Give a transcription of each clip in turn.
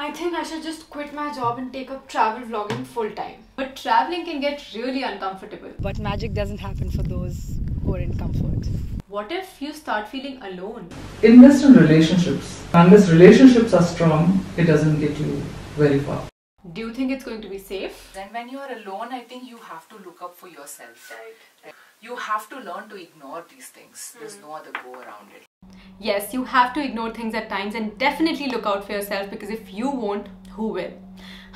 I think I should just quit my job and take up travel vlogging full time. But traveling can get really uncomfortable. But magic doesn't happen for those who are in comfort. What if you start feeling alone? Invest in relationships. Unless relationships are strong, it doesn't get you very far. Do you think it's going to be safe? And when you are alone, I think you have to look up for yourself. Right. You have to learn to ignore these things. There's hmm. no other go around it. Yes, you have to ignore things at times and definitely look out for yourself because if you won't, who will?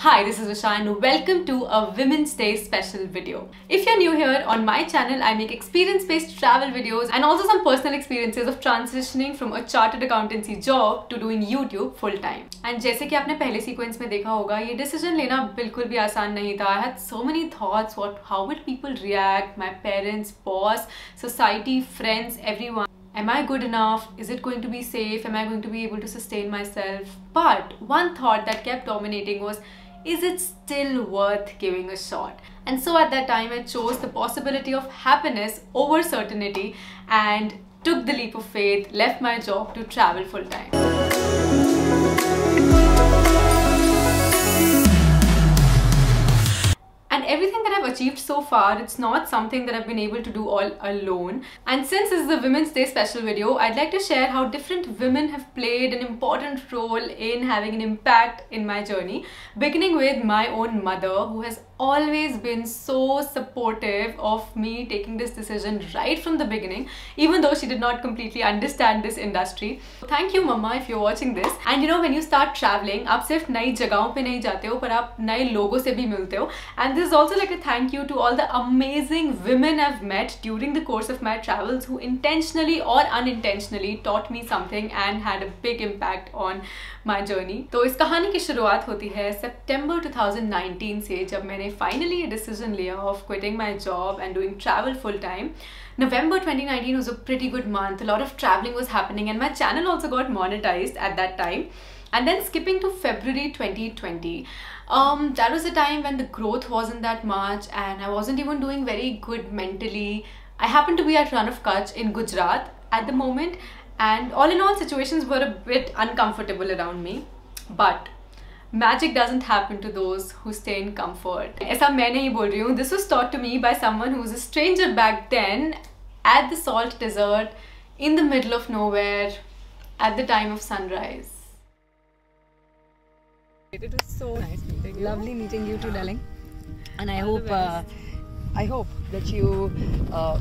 Hi, this is Usha and welcome to a Women's Day special video. If you're new here on my channel, I make experience-based travel videos and also some personal experiences of transitioning from a chartered accountancy job to doing YouTube full time. And जैसे कि आपने पहले sequence में देखा होगा ये decision लेना बिल्कुल भी आसान नहीं था I had so many thoughts what how will people react my parents boss society friends everyone Am I good enough? Is it going to be safe? Am I going to be able to sustain myself? But one thought that kept dominating was is it still worth giving a shot? And so at that time, I chose the possibility of happiness over certainty and took the leap of faith, left my job to travel full time. So far, it's not something that I've been able to do all alone. And since this is a Women's Day special video, I'd like to share how different women have played an important role in having an impact in my journey. Beginning with my own mother, who has always been so supportive of me taking this decision right from the beginning, even though she did not completely understand this industry. Thank you, Mama, if you're watching this. And you know, when you start traveling, आप सिर्फ़ नई जगहों पे नहीं जाते हो पर आप नए लोगों से भी मिलते हो and this is also like a thank you to all the amazing women I've met during the course of my travels who intentionally or unintentionally taught me something and had a big impact on my journey. तो इस कहानी की शुरुआत होती है सितंबर 2019 से जब मैंने finally a decision लिया of quitting my job and doing travel full time. November 2019 was a pretty good month. A lot of traveling was happening and my channel also got monetized at that time. And then skipping to February 2020, um, that was a time when the growth wasn't that much and I wasn't even doing very good mentally. I happened to be at Rann of Kutch in Gujarat at the moment and all in all situations were a bit uncomfortable around me. But magic doesn't happen to those who stay in comfort. ऐसा मैं नहीं बोल रही हूँ. This was taught to me by someone who was a stranger back then at the salt desert in the middle of nowhere at the time of sunrise. It was so nice meeting you. Lovely meeting you too, darling. And I hope, uh, I hope that you uh,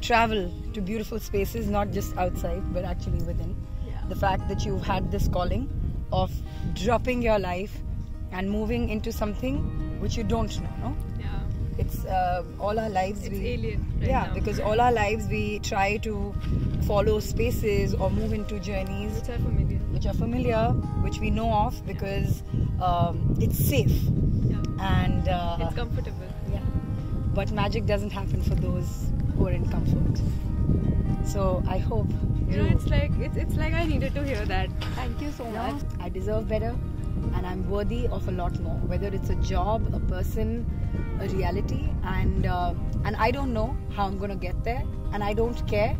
travel to beautiful spaces, not just outside, but actually within. Yeah. The fact that you've had this calling of dropping your life and moving into something which you don't know. No, Yeah. it's uh, all our lives. It's we, alien right yeah, now. because all our lives we try to follow spaces or move into journeys Which are familiar. which are familiar, which we know of because um, it's safe Yeah. and uh, It's comfortable. yeah. But magic doesn't happen for those who are in comfort. So I hope You know, it's like it's, it's like I needed to hear that. Thank you so No, much. I deserve better, and I'm worthy of a lot more. Whether it's a job, a person, a reality, and uh, and I don't know how I'm gonna get there, and I don't care,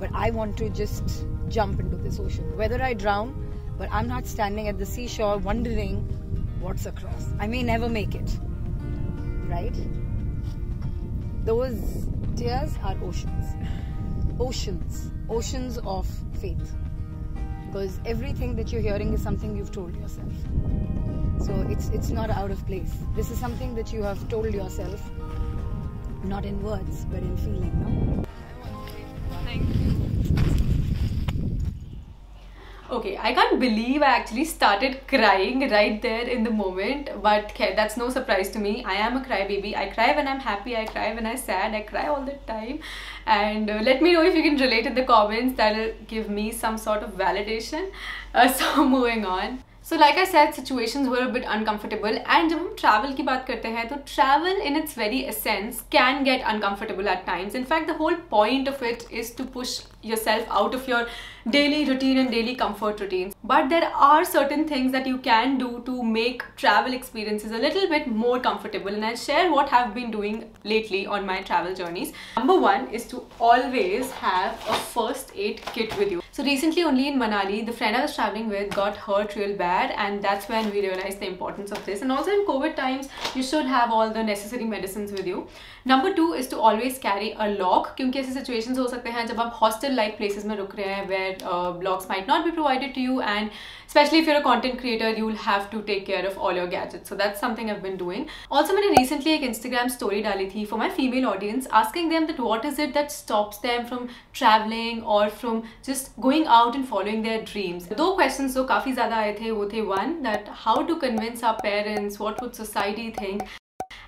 but I want to just jump into this ocean. Whether I drown, but I'm not standing at the seashore wondering what's across. I may never make it, right? Those tears are oceans, oceans, oceans of faith. Because everything that you're hearing is something you've told yourself. So it's it's not out of place. This is something that you have told yourself not in words but in feeling no Okay, I can't believe I actually started crying right there in the moment, but that's no surprise to me. I am a crybaby. I cry when I'm happy, I cry when I'm sad, I cry all the time. And uh, let me know if you can relate in the comments, that'll give me some sort of validation. Uh, so, moving on. So like I said, situations were a bit uncomfortable and जब हम travel की बात करते हैं तो travel in its very essence can get uncomfortable at times. In fact, the whole point of it is to push yourself out of your daily routine and daily comfort routines. But there are certain things that you can do to make travel experiences a little bit more comfortable and I'll share what I've been doing lately on my travel journeys. Number one is to always have a first aid kit with you. So recently only in Manali, the friend I was traveling with got hurt real bad and that's when we realized the importance of this. And also in COVID times, you should have all the necessary medicines with you. Number two is to always carry a lock क्योंकि ऐसे situations हो सकते हैं जब आप hostel like places में रुक रहे हैं where uh, locks might not be provided to you and especially if you're a content creator you will have to take care of all your gadgets so that's something I've been doing also मैंने recently एक Instagram story डाली थी for my female audience asking them that what is it that stops them from traveling or from just going out and following their dreams दो questions जो काफ़ी ज़्यादा आए थे वो थे one that how to convince our parents what would society think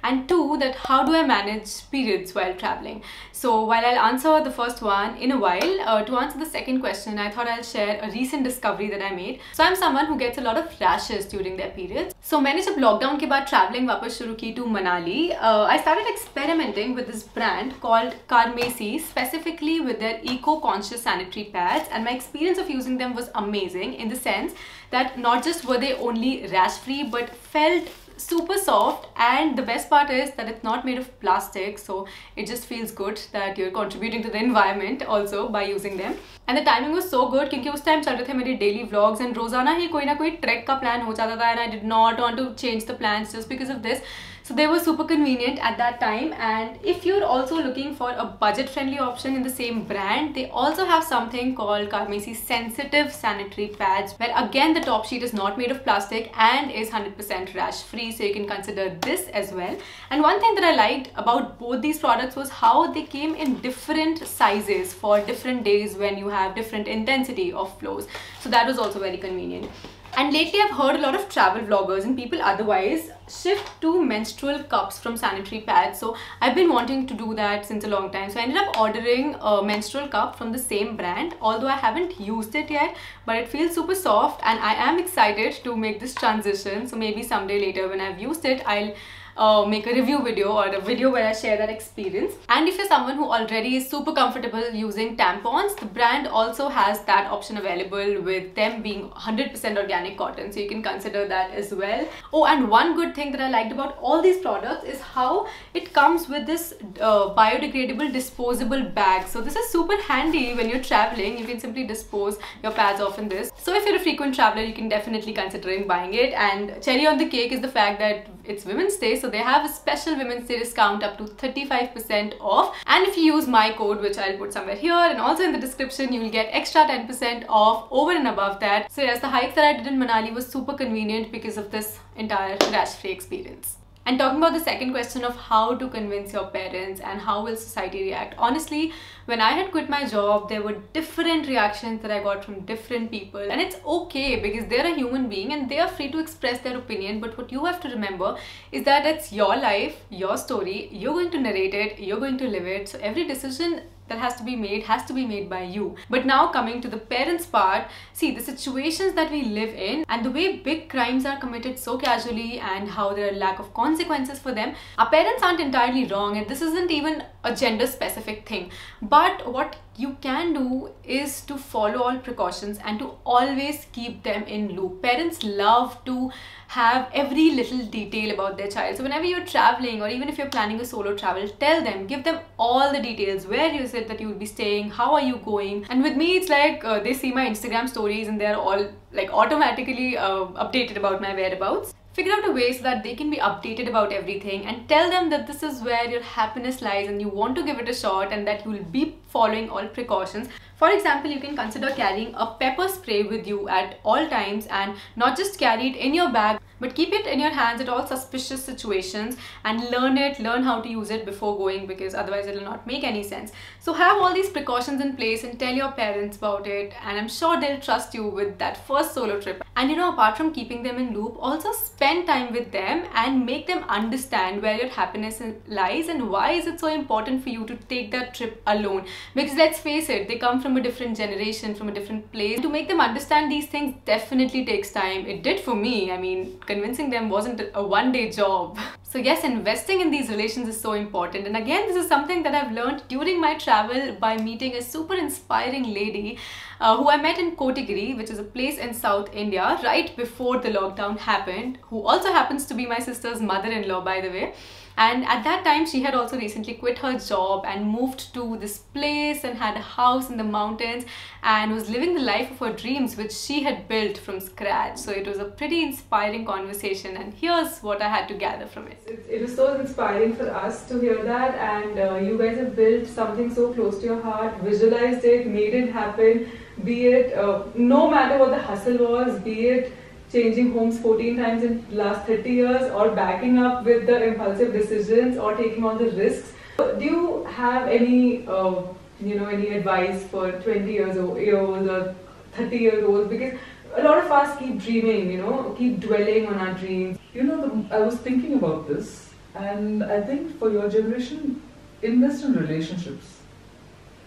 and two that how do I manage periods while traveling so while I'll answer the first one in a while uh, to answer the second question I thought I'll share a recent discovery that I made so I'm someone who gets a lot of rashes during their periods so मैंने जब lockdown के बाद traveling वापस शुरू की to Manali uh, I started experimenting with this brand called Carmesi specifically with their eco-conscious sanitary pads and my experience of using them was amazing in the sense that not just were they only rash free but felt super soft and the best part is that it's not made of plastic so it just feels good that you're contributing to the environment also by using them and the timing was so good क्योंकि उस time चल रहे थे मेरे daily vlogs and रोजाना ही कोई ना कोई trek का plan हो जाता था and I did not want to change the plans just because of this so they were super convenient at that time and if you're also looking for a budget friendly option in the same brand, they also have something called Carmesi Sensitive Sanitary Pads where again the top sheet is not made of plastic and is 100% rash free so you can consider this as well. And one thing that I liked about both these products was how they came in different sizes for different days when you have different intensity of flows. So that was also very convenient. And lately I've heard a lot of travel vloggers and people otherwise shift to menstrual cups from sanitary pads. So I've been wanting to do that since a long time. So I ended up ordering a menstrual cup from the same brand, although I haven't used it yet, but it feels super soft and I am excited to make this transition. So maybe someday later when I've used it, I'll uh, make a review video or a video where I share that experience. And if you're someone who already is super comfortable using tampons, the brand also has that option available with them being 100% organic cotton. So you can consider that as well. Oh, and one good thing that I liked about all these products is how it comes with this uh, biodegradable disposable bag. So this is super handy when you're traveling. You can simply dispose your pads off in this. So if you're a frequent traveler, you can definitely consider buying it. And cherry on the cake is the fact that it's Women's Day. So they have a special Women's Day discount up to 35% off. And if you use my code, which I'll put somewhere here and also in the description, you will get extra 10% off over and above that. So yes, the hike that I did in Manali was super convenient because of this entire rash-free experience. And talking about the second question of how to convince your parents and how will society react. Honestly, when I had quit my job, there were different reactions that I got from different people. And it's okay because they're a human being and they are free to express their opinion. But what you have to remember is that it's your life, your story, you're going to narrate it, you're going to live it. So every decision that has to be made has to be made by you. But now coming to the parents part, see the situations that we live in and the way big crimes are committed so casually and how there are lack of consequences for them, our parents aren't entirely wrong and this isn't even a gender specific thing. But what you can do is to follow all precautions and to always keep them in loop. Parents love to have every little detail about their child. So whenever you're traveling or even if you're planning a solo travel, tell them, give them all the details. Where is it that you will be staying? How are you going? And with me, it's like uh, they see my Instagram stories and they're all like automatically uh, updated about my whereabouts figure out a way so that they can be updated about everything and tell them that this is where your happiness lies and you want to give it a shot and that you will be following all precautions. For example, you can consider carrying a pepper spray with you at all times and not just carry it in your bag but keep it in your hands at all suspicious situations and learn it learn how to use it before going because otherwise it will not make any sense so have all these precautions in place and tell your parents about it and i'm sure they'll trust you with that first solo trip and you know apart from keeping them in loop also spend time with them and make them understand where your happiness lies and why is it so important for you to take that trip alone. Because let's face it they come from a different generation from a different place. To make them understand these things definitely takes time. It did for me. I mean convincing them wasn't a one day job. So yes, investing in these relations is so important. And again, this is something that I've learned during my travel by meeting a super inspiring lady uh, who I met in Kotagiri, which is a place in South India, right before the lockdown happened, who also happens to be my sister's mother-in-law, by the way. And at that time, she had also recently quit her job and moved to this place and had a house in the mountains and was living the life of her dreams, which she had built from scratch. So it was a pretty inspiring conversation, and here's what I had to gather from it. It, was so inspiring for us to hear that, and uh, you guys have built something so close to your heart, visualized it, made it happen. Be it uh, no matter what the hustle was, be it changing homes 14 times in last 30 years, or backing up with the impulsive decisions, or taking on the risks. Do you have any, uh, you know, any advice for 20 years old, year or 30 years old? Because a lot of us keep dreaming, you know, keep dwelling on our dreams. You know, the, I was thinking about this, and I think for your generation, invest in relationships.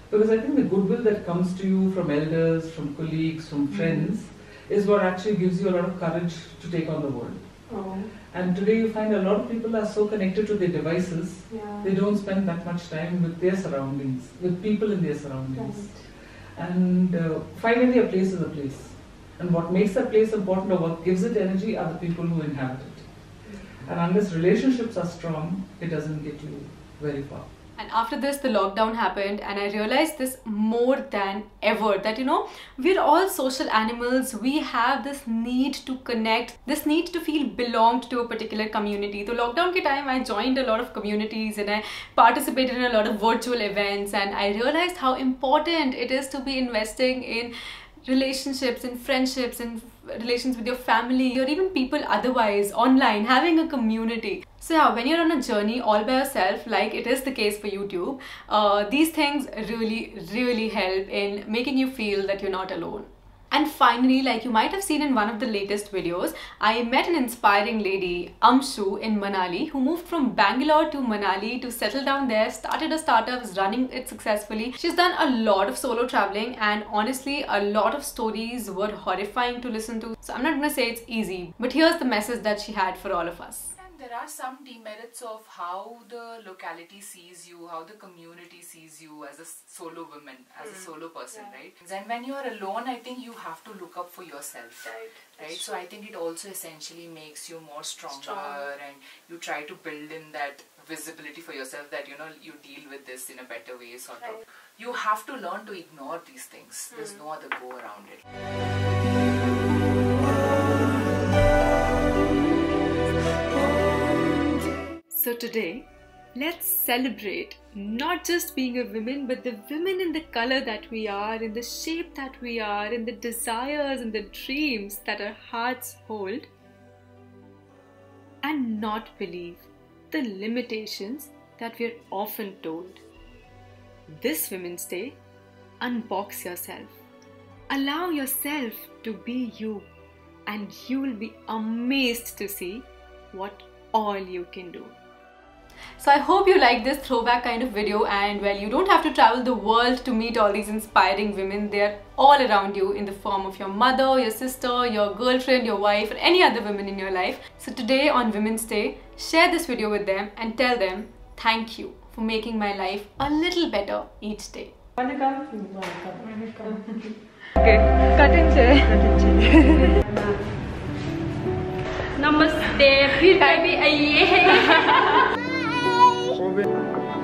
Because I think the goodwill that comes to you from elders, from colleagues, from friends, is what actually gives you a lot of courage to take on the world. Oh, And today you find a lot of people are so connected to their devices, yeah. they don't spend that much time with their surroundings, with people in their surroundings. And uh, finally, a place is a place. And what makes a place important or what gives it energy are the people who inhabit it. And unless relationships are strong, it doesn't get you very far. And after this, the lockdown happened, and I realized this more than ever that you know, we're all social animals. We have this need to connect, this need to feel belonged to a particular community. So, lockdown ke time, I joined a lot of communities and I participated in a lot of virtual events, and I realized how important it is to be investing in relationships and friendships and relations with your family or even people otherwise online having a community. So yeah when you're on a journey all by yourself like it is the case for youtube uh, these things really really help in making you feel that you're not alone and finally, like you might have seen in one of the latest videos, I met an inspiring lady, Amshu, in Manali, who moved from Bangalore to Manali to settle down there, started a startup, is running it successfully. She's done a lot of solo traveling, and honestly, a lot of stories were horrifying to listen to. So I'm not gonna say it's easy, but here's the message that she had for all of us. There are some demerits of how the locality sees you, how the community sees you as a solo woman, as a solo person, right? Then when you are alone, I think you have to look up for yourself, right? So I think it also essentially makes you more stronger, and you try to build in that visibility for yourself that you know you deal with this in a better way, sort of. You have to learn to ignore these things. There's no other go around it. So today, let's celebrate not just being a woman, but the women in the color that we are, in the shape that we are, in the desires and the dreams that our hearts hold, and not believe the limitations that we're often told. This Women's Day, unbox yourself. Allow yourself to be you, and you'll be amazed to see what all you can do. So I hope you like this throwback kind of video and well you don't have to travel the world to meet all these inspiring women. They're all around you in the form of your mother, your sister, your girlfriend, your wife or any other women in your life. So today on Women's Day, share this video with them and tell them thank you for making my life a little better each day. Okay, cut and share. नमस्ते फिर कभी आइए sauver.